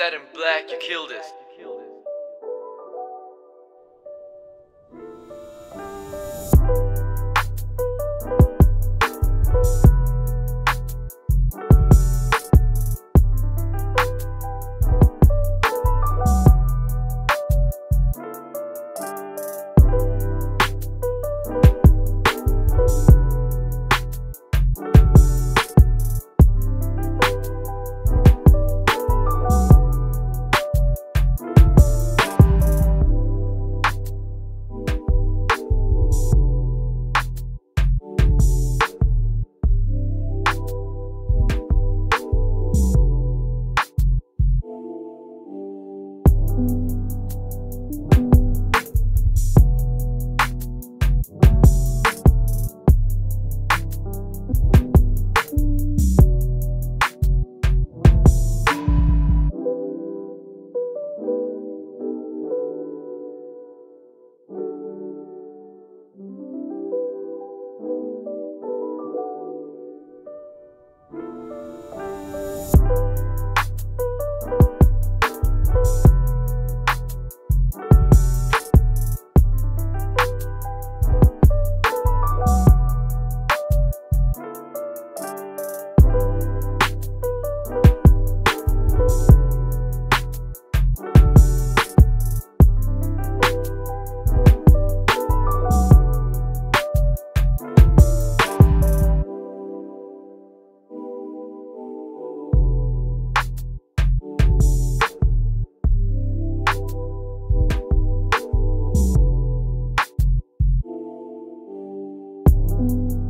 Said in black, you killed us. うん。you